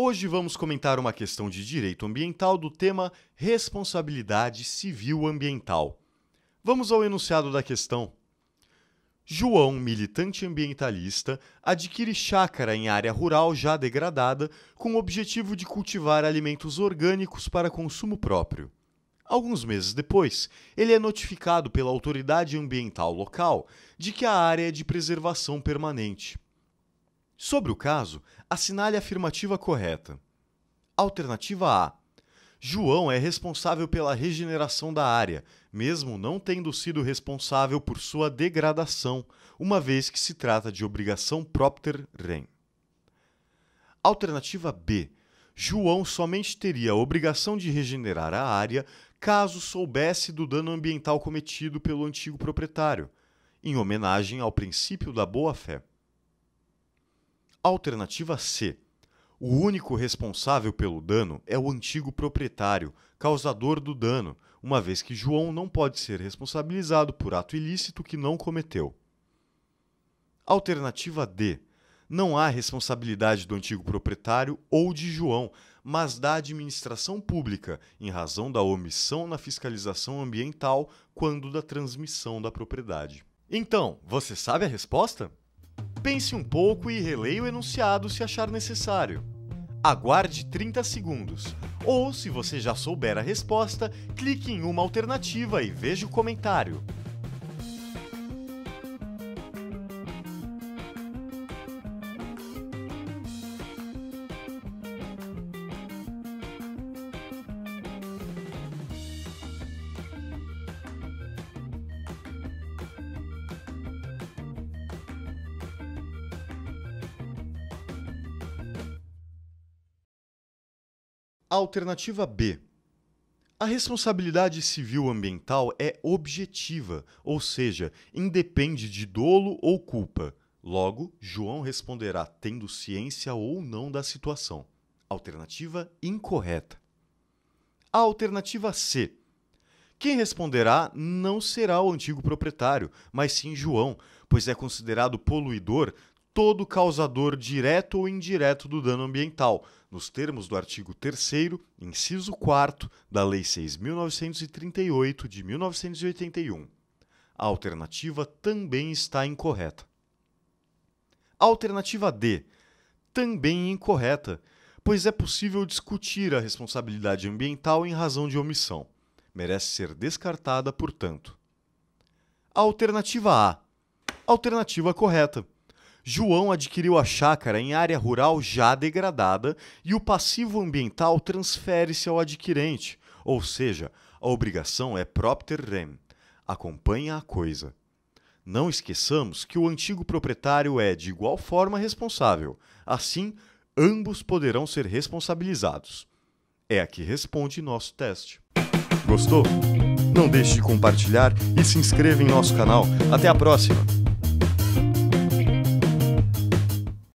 Hoje vamos comentar uma questão de direito ambiental do tema responsabilidade civil ambiental. Vamos ao enunciado da questão. João, militante ambientalista, adquire chácara em área rural já degradada com o objetivo de cultivar alimentos orgânicos para consumo próprio. Alguns meses depois, ele é notificado pela autoridade ambiental local de que a área é de preservação permanente. Sobre o caso, assinale a afirmativa correta. Alternativa A. João é responsável pela regeneração da área, mesmo não tendo sido responsável por sua degradação, uma vez que se trata de obrigação propter rem. Alternativa B. João somente teria a obrigação de regenerar a área caso soubesse do dano ambiental cometido pelo antigo proprietário, em homenagem ao princípio da boa-fé. Alternativa C. O único responsável pelo dano é o antigo proprietário, causador do dano, uma vez que João não pode ser responsabilizado por ato ilícito que não cometeu. Alternativa D. Não há responsabilidade do antigo proprietário ou de João, mas da administração pública, em razão da omissão na fiscalização ambiental quando da transmissão da propriedade. Então, você sabe a resposta? Pense um pouco e releia o enunciado se achar necessário. Aguarde 30 segundos. Ou, se você já souber a resposta, clique em uma alternativa e veja o comentário. Alternativa B. A responsabilidade civil ambiental é objetiva, ou seja, independe de dolo ou culpa. Logo, João responderá tendo ciência ou não da situação. Alternativa incorreta. A alternativa C. Quem responderá não será o antigo proprietário, mas sim João, pois é considerado poluidor todo causador direto ou indireto do dano ambiental, nos termos do artigo 3, inciso 4 da Lei 6.938 de 1981. A alternativa também está incorreta. Alternativa D, também incorreta, pois é possível discutir a responsabilidade ambiental em razão de omissão. Merece ser descartada, portanto. Alternativa A, alternativa correta João adquiriu a chácara em área rural já degradada e o passivo ambiental transfere-se ao adquirente, ou seja, a obrigação é propter rem. Acompanha a coisa. Não esqueçamos que o antigo proprietário é de igual forma responsável. Assim, ambos poderão ser responsabilizados. É a que responde nosso teste. Gostou? Não deixe de compartilhar e se inscreva em nosso canal. Até a próxima!